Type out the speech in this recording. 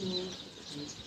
Mm-hmm.